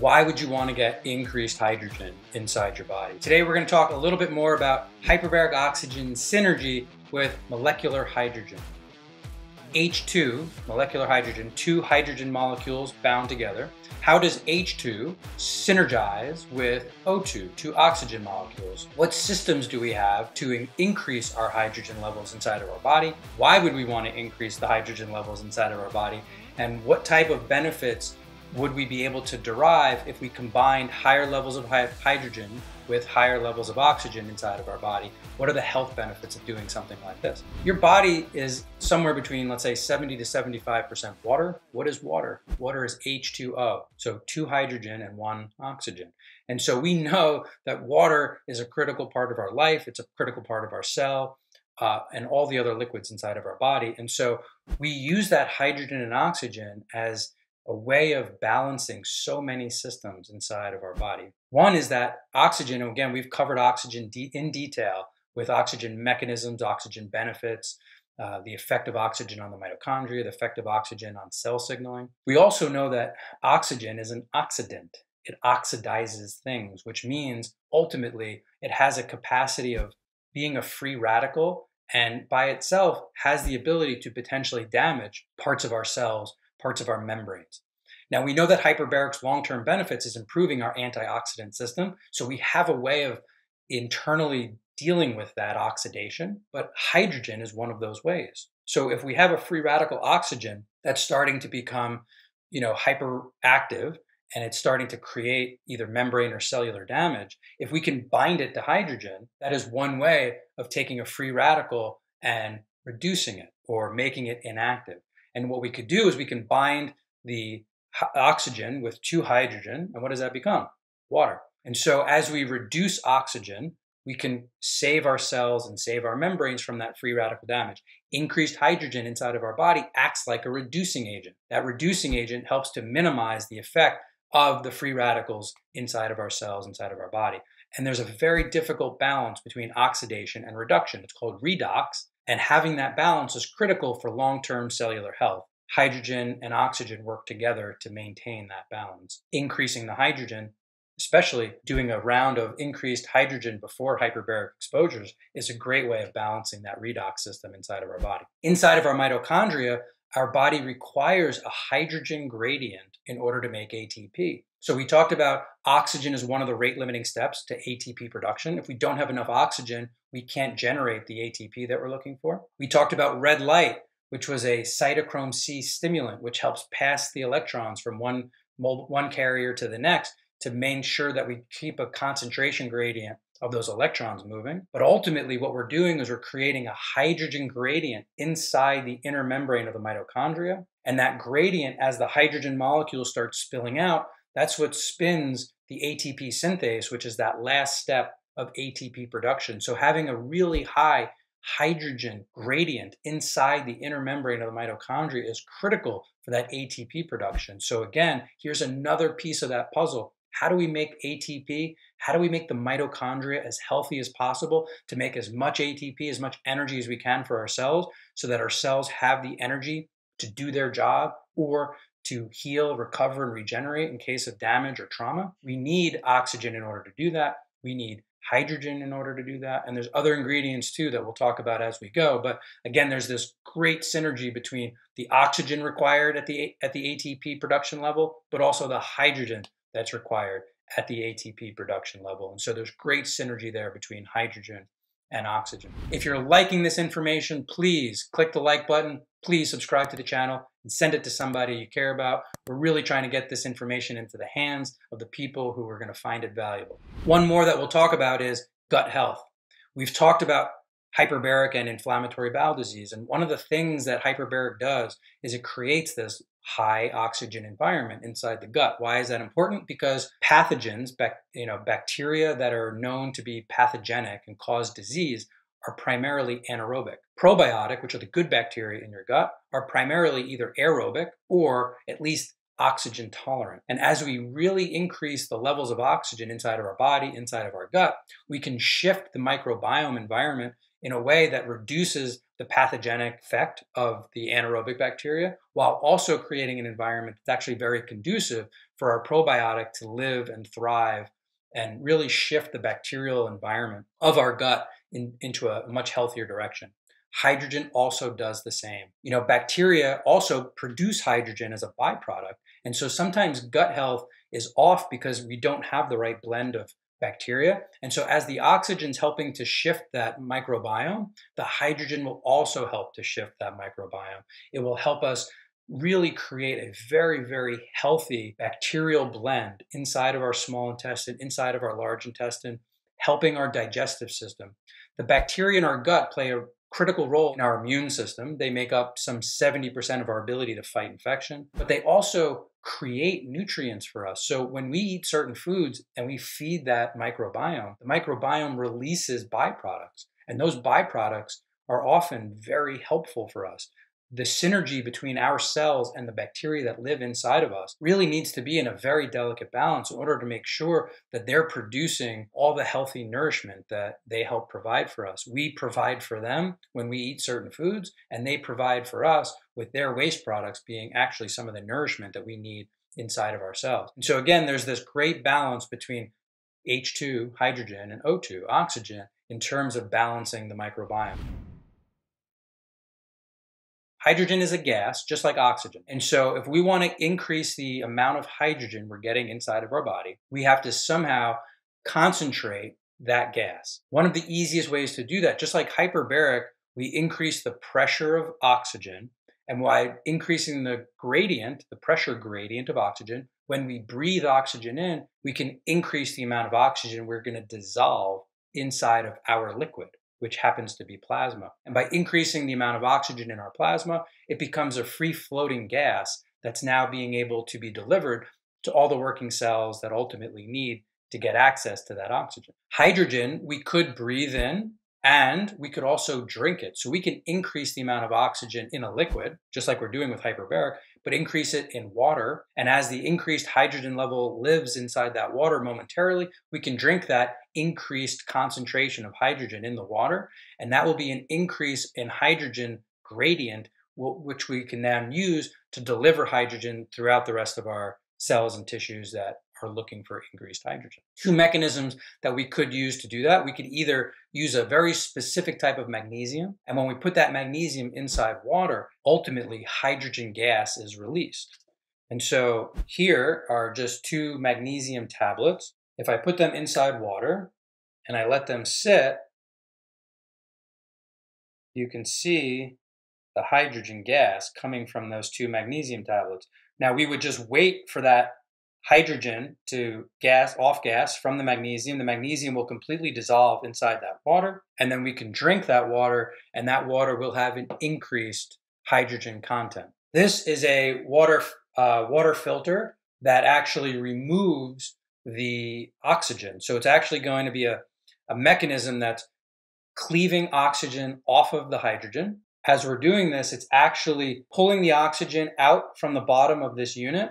why would you want to get increased hydrogen inside your body? Today we're going to talk a little bit more about hyperbaric oxygen synergy with molecular hydrogen. H2, molecular hydrogen, two hydrogen molecules bound together. How does H2 synergize with O2, two oxygen molecules? What systems do we have to increase our hydrogen levels inside of our body? Why would we want to increase the hydrogen levels inside of our body? And what type of benefits would we be able to derive if we combined higher levels of hydrogen with higher levels of oxygen inside of our body? What are the health benefits of doing something like this? Your body is somewhere between, let's say, 70 to 75% water. What is water? Water is H2O, so two hydrogen and one oxygen. And so we know that water is a critical part of our life, it's a critical part of our cell. Uh, and all the other liquids inside of our body. And so we use that hydrogen and oxygen as a way of balancing so many systems inside of our body. One is that oxygen, again, we've covered oxygen de- in detail with oxygen mechanisms, oxygen benefits, uh, the effect of oxygen on the mitochondria, the effect of oxygen on cell signaling. We also know that oxygen is an oxidant. It oxidizes things, which means ultimately it has a capacity of being a free radical and by itself has the ability to potentially damage parts of our cells parts of our membranes. Now, we know that hyperbaric's long term benefits is improving our antioxidant system. So we have a way of internally dealing with that oxidation, but hydrogen is one of those ways. So if we have a free radical oxygen that's starting to become, you know, hyperactive and it's starting to create either membrane or cellular damage, if we can bind it to hydrogen, that is one way of taking a free radical and reducing it or making it inactive. And what we could do is we can bind the oxygen with two hydrogen. And what does that become? Water. And so as we reduce oxygen, we can save our cells and save our membranes from that free radical damage. Increased hydrogen inside of our body acts like a reducing agent. That reducing agent helps to minimize the effect of the free radicals inside of our cells, inside of our body. And there's a very difficult balance between oxidation and reduction. It's called redox. And having that balance is critical for long term cellular health. Hydrogen and oxygen work together to maintain that balance. Increasing the hydrogen, especially doing a round of increased hydrogen before hyperbaric exposures, is a great way of balancing that redox system inside of our body. Inside of our mitochondria, our body requires a hydrogen gradient in order to make ATP. So we talked about oxygen is one of the rate limiting steps to ATP production. If we don't have enough oxygen, we can't generate the ATP that we're looking for. We talked about red light, which was a cytochrome C stimulant, which helps pass the electrons from one, one carrier to the next to make sure that we keep a concentration gradient of those electrons moving. But ultimately, what we're doing is we're creating a hydrogen gradient inside the inner membrane of the mitochondria. And that gradient, as the hydrogen molecules start spilling out, that's what spins the ATP synthase, which is that last step of ATP production. So having a really high hydrogen gradient inside the inner membrane of the mitochondria is critical for that ATP production. So again, here's another piece of that puzzle. How do we make ATP? How do we make the mitochondria as healthy as possible to make as much ATP, as much energy as we can for our cells so that our cells have the energy to do their job or to heal, recover, and regenerate in case of damage or trauma. We need oxygen in order to do that. We need hydrogen in order to do that. And there's other ingredients too that we'll talk about as we go. But again, there's this great synergy between the oxygen required at the at the ATP production level, but also the hydrogen that's required at the ATP production level. And so there's great synergy there between hydrogen and oxygen. If you're liking this information, please click the like button. Please subscribe to the channel and send it to somebody you care about. We're really trying to get this information into the hands of the people who are going to find it valuable. One more that we'll talk about is gut health. We've talked about hyperbaric and inflammatory bowel disease. And one of the things that hyperbaric does is it creates this high oxygen environment inside the gut. Why is that important? Because pathogens, you know, bacteria that are known to be pathogenic and cause disease are primarily anaerobic. Probiotic, which are the good bacteria in your gut, are primarily either aerobic or at least oxygen tolerant. And as we really increase the levels of oxygen inside of our body, inside of our gut, we can shift the microbiome environment in a way that reduces the pathogenic effect of the anaerobic bacteria while also creating an environment that's actually very conducive for our probiotic to live and thrive and really shift the bacterial environment of our gut in, into a much healthier direction. Hydrogen also does the same. You know, bacteria also produce hydrogen as a byproduct. And so sometimes gut health is off because we don't have the right blend of bacteria. And so as the oxygen's helping to shift that microbiome, the hydrogen will also help to shift that microbiome. It will help us really create a very, very healthy bacterial blend inside of our small intestine, inside of our large intestine, helping our digestive system. The bacteria in our gut play a critical role in our immune system. They make up some 70% of our ability to fight infection, but they also create nutrients for us. So when we eat certain foods and we feed that microbiome, the microbiome releases byproducts, and those byproducts are often very helpful for us the synergy between our cells and the bacteria that live inside of us really needs to be in a very delicate balance in order to make sure that they're producing all the healthy nourishment that they help provide for us. We provide for them when we eat certain foods, and they provide for us with their waste products being actually some of the nourishment that we need inside of ourselves. And so, again, there's this great balance between H2, hydrogen, and O2, oxygen, in terms of balancing the microbiome. Hydrogen is a gas, just like oxygen. And so, if we want to increase the amount of hydrogen we're getting inside of our body, we have to somehow concentrate that gas. One of the easiest ways to do that, just like hyperbaric, we increase the pressure of oxygen. And by increasing the gradient, the pressure gradient of oxygen, when we breathe oxygen in, we can increase the amount of oxygen we're going to dissolve inside of our liquid which happens to be plasma. And by increasing the amount of oxygen in our plasma, it becomes a free floating gas that's now being able to be delivered to all the working cells that ultimately need to get access to that oxygen. Hydrogen, we could breathe in and we could also drink it. So we can increase the amount of oxygen in a liquid, just like we're doing with hyperbaric, but increase it in water. And as the increased hydrogen level lives inside that water momentarily, we can drink that increased concentration of hydrogen in the water. And that will be an increase in hydrogen gradient, which we can then use to deliver hydrogen throughout the rest of our cells and tissues that are looking for increased hydrogen. Two mechanisms that we could use to do that. We could either use a very specific type of magnesium, and when we put that magnesium inside water, ultimately hydrogen gas is released. And so here are just two magnesium tablets. If I put them inside water and I let them sit, you can see the hydrogen gas coming from those two magnesium tablets. Now we would just wait for that hydrogen to gas off gas from the magnesium. The magnesium will completely dissolve inside that water, and then we can drink that water, and that water will have an increased hydrogen content. This is a water uh, water filter that actually removes the oxygen. So it's actually going to be a, a mechanism that's cleaving oxygen off of the hydrogen. As we're doing this, it's actually pulling the oxygen out from the bottom of this unit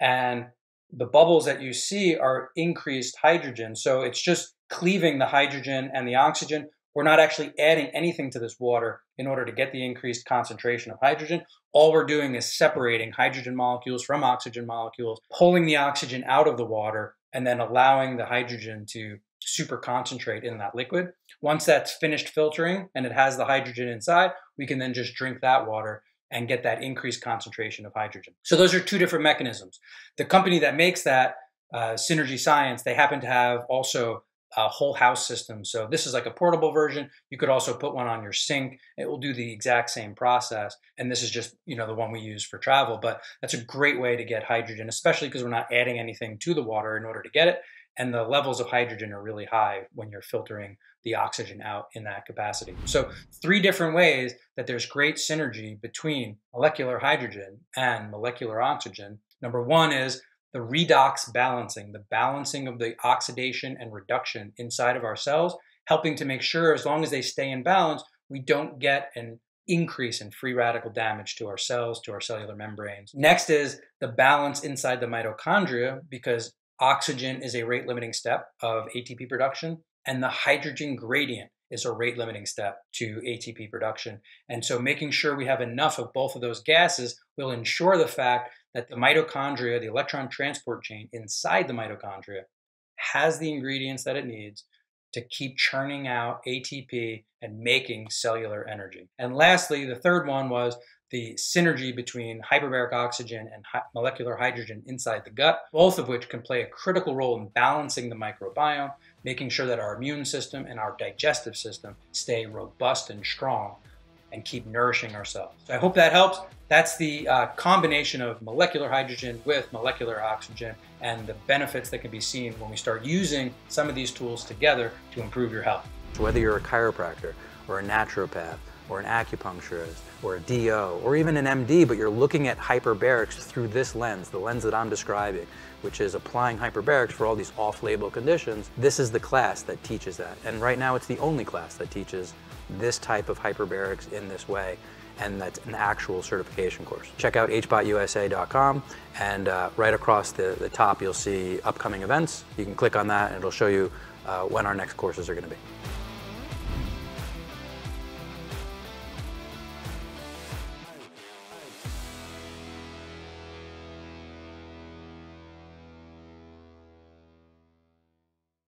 and the bubbles that you see are increased hydrogen. So it's just cleaving the hydrogen and the oxygen. We're not actually adding anything to this water in order to get the increased concentration of hydrogen. All we're doing is separating hydrogen molecules from oxygen molecules, pulling the oxygen out of the water, and then allowing the hydrogen to super concentrate in that liquid. Once that's finished filtering and it has the hydrogen inside, we can then just drink that water and get that increased concentration of hydrogen. So those are two different mechanisms. The company that makes that, uh, Synergy Science, they happen to have also a whole house system. So this is like a portable version. You could also put one on your sink. It will do the exact same process. And this is just, you know, the one we use for travel, but that's a great way to get hydrogen, especially because we're not adding anything to the water in order to get it. And the levels of hydrogen are really high when you're filtering the oxygen out in that capacity. So, three different ways that there's great synergy between molecular hydrogen and molecular oxygen. Number one is the redox balancing, the balancing of the oxidation and reduction inside of our cells, helping to make sure as long as they stay in balance, we don't get an increase in free radical damage to our cells, to our cellular membranes. Next is the balance inside the mitochondria because oxygen is a rate limiting step of ATP production and the hydrogen gradient is a rate limiting step to ATP production. And so making sure we have enough of both of those gases will ensure the fact that the mitochondria, the electron transport chain inside the mitochondria, has the ingredients that it needs to keep churning out ATP and making cellular energy. And lastly, the third one was the synergy between hyperbaric oxygen and molecular hydrogen inside the gut, both of which can play a critical role in balancing the microbiome, making sure that our immune system and our digestive system stay robust and strong and keep nourishing ourselves. So I hope that helps. That's the uh, combination of molecular hydrogen with molecular oxygen and the benefits that can be seen when we start using some of these tools together to improve your health. Whether you're a chiropractor or a naturopath or an acupuncturist or a DO or even an MD, but you're looking at hyperbarics through this lens, the lens that I'm describing, which is applying hyperbarics for all these off-label conditions, this is the class that teaches that. And right now it's the only class that teaches this type of hyperbarics in this way and that's an actual certification course. Check out hbotusa.com and uh, right across the, the top you'll see upcoming events. You can click on that and it'll show you uh, when our next courses are going to be.